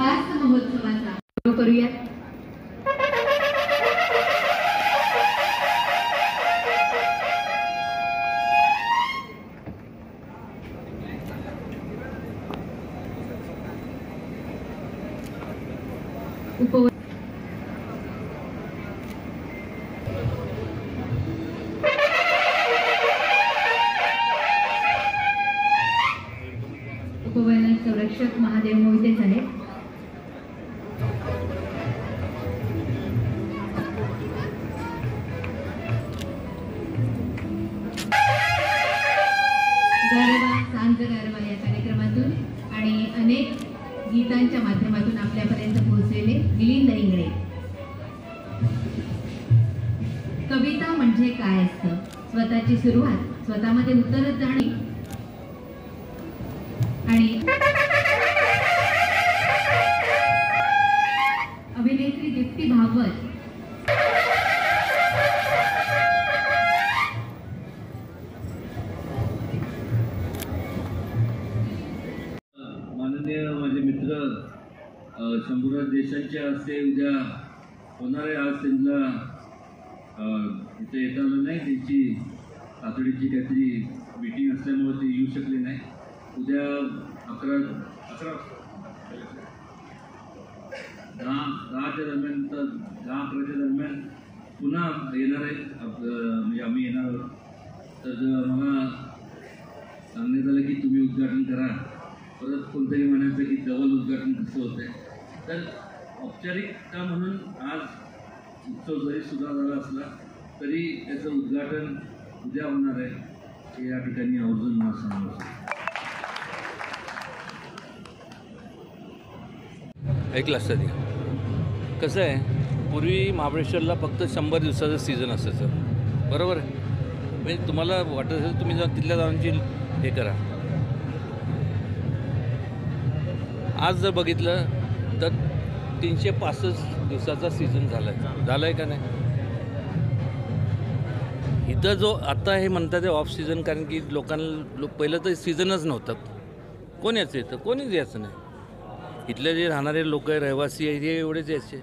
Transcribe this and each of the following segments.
passa no rosto गीतांच्या माध्यमातून आपल्यापर्यंत पोहोचलेले मिलिंद इंगळे. कविता म्हणजे काय असतं? स्वतःची सुरुवात स्वतःमध्ये उतरत जाणे मित्र अ, शंभूराज देशांच्या उद्या होणार आहे आज त्यांना इथे येता आलं नाही त्यांची तातडीची काहीतरी मीटिंग असल्यामुळे ते येऊ शकले नाही. उद्या अकरा अकरा दहा दहाच्या दरम्यान तर दहा अकराच्या दरम्यान पुन्हा येणार आहे. म्हणजे आम्ही येणार आहोत. तर मला सांगण्यात आलं की तुम्ही उद्घाटन करा. परत कोणतरी म्हणायचं की डबल उद्घाटन कसं आहे तर औपचारिकता म्हणून आज उत्सव जरी सुद्धा झाला असला तरी त्याचं उद्घाटन उद्या होणार आहे हे या ठिकाणी आवर्जून मला सांगावं ऐकलं असतं कसं आहे पूर्वी महाबळेश्वरला फक्त शंभर दिवसाचं सीझन असायचं. बरोबर आहे? म्हणजे तुम्हाला वाटत असेल तुम्ही जाऊन तिथल्या जाऊनची हे करा. आज जर बघितलं तर तीनशे पासष्ट दिवसाचा सीझन झाला आहे झाला आहे का नाही? इथं जो आता हे म्हणतात ऑफ सीझन कारण की लोकांना लो पहिलं तर सीझनच नव्हतं. कोण यायचं इथं? कोणीच यायचं नाही. इथले जे राहणारे लोक आहे रहिवासी आहे हे एवढेच यायचे.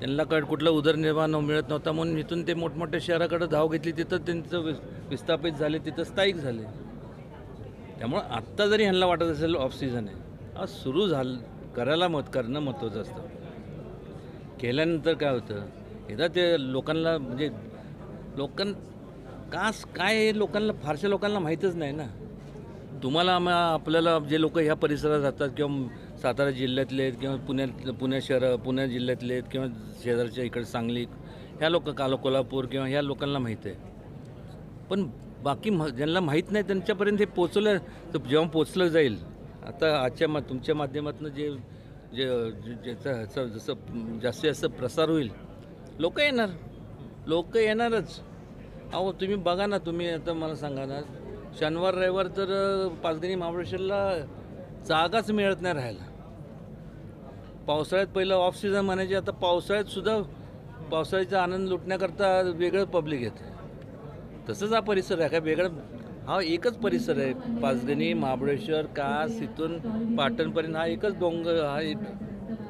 त्यांना कळ कुठला उदरनिर्वाह न मिळत नव्हता म्हणून इथून ते मोठमोठ्या शहराकडे धाव घेतली तिथं त्यांचं विस विस्थापित झाले तिथं स्थायिक झाले. त्यामुळं आत्ता जरी ह्यांना वाटत असेल ऑफ सीझन आहे आज सुरू झालं करायला मत करणं महत्त्वाचं असतं. केल्यानंतर काय होतं एकदा ते लोकांना म्हणजे लोकां कास काय लोकांना फारशा लोकांना माहीतच नाही ना. तुम्हाला आम्हा आपल्याला जे लोक ह्या परिसरात राहतात किंवा सातारा जिल्ह्यातले आहेत किंवा पुण्यात पुणे शहर पुणे जिल्ह्यातले आहेत किंवा शेजारच्या इकडे सांगली ह्या लोक कालो कोल्हापूर किंवा ह्या लोकांना माहीत आहे. पण बाकी म ज्यांना माहीत नाही त्यांच्यापर्यंत हे पोचलं तर जेव्हा पोचलं जाईल आता आजच्या मा तुमच्या माध्यमातून जे जे ज्याचा ह्याचा जसं जास्तीत जास्त प्रसार होईल लोक येणार. लोक येणारच. अहो तुम्ही बघा ना तुम्ही आता मला सांगा ना शनिवार रविवार तर पाचगणी महाबळेश्वरला जागाच मिळत नाही राहायला. पावसाळ्यात पहिलं ऑफ सीझन म्हणायचे आता पावसाळ्यातसुद्धा पावसाळ्याचा आनंद लुटण्याकरता वेगळं पब्लिक येतं तसंच हा परिसर आहे काय वेगळं हा एकच परिसर आहे. पाचगणी महाबळेश्वर कास इथून पाटणपर्यंत हा एकच डोंगर हा एक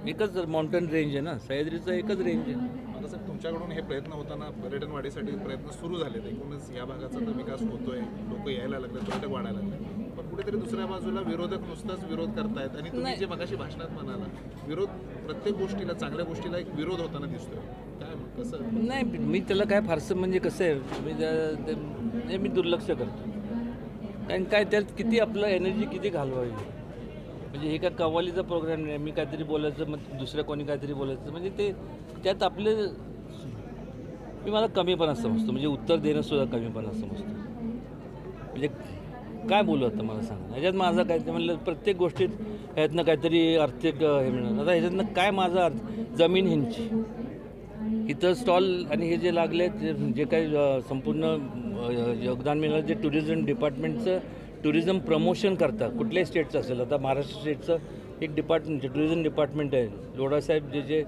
एकच माउंटेन रेंज आहे ना. सह्याद्रीचा एकच रेंज आहे. आता साहेब तुमच्याकडून हे प्रयत्न होताना पर्यटन वाढीसाठी प्रयत्न सुरू झालेत. एकूणच या भागाचा तर विकास होतोय. लोक यायला लागले पर्यटक वाढायला लागले. पण कुठेतरी दुसऱ्या बाजूला विरोधक नुसताच विरोध करतायत. आणि तुम्ही जे मगाशी भाषणात म्हणाला विरोध प्रत्येक गोष्टीला चांगल्या गोष्टीला एक विरोध होताना दिसतोय. काय मग कसं? नाही मी त्याला काय फारसं म्हणजे कसं आहे मी त्या- ते- म्हणजे मी दुर्लक्ष करतो. आणि काय त्यात किती आपलं एनर्जी किती घालवावी? म्हणजे हे काय कव्वालीचा प्रोग्राम नाही मी काहीतरी बोलायचं मग दुसऱ्या कोणी काहीतरी बोलायचं. म्हणजे ते त्यात आपले मी मला कमीपणा समजतो. म्हणजे उत्तर देणंसुद्धा कमीपणा समजतो. म्हणजे काय बोलू आता मला सांग. ह्याच्यात माझं काय म्हणलं प्रत्येक गोष्टीत ह्यातनं काहीतरी आर्थिक हे मिळणार. आता ह्याच्यातनं काय माझं अर्थ? जमीन ह्यांची. इथं स्टॉल आणि हे जे लागले जे जे काही संपूर्ण योगदान मिळालं जे टुरिझम डिपार्टमेंटचं टुरिझम प्रमोशन करतात कुठल्याही स्टेटचं असेल आता महाराष्ट्र स्टेटचं एक डिपार्टमेंट टुरिझम डिपार्टमेंट आहे लोढासाहेब जे जे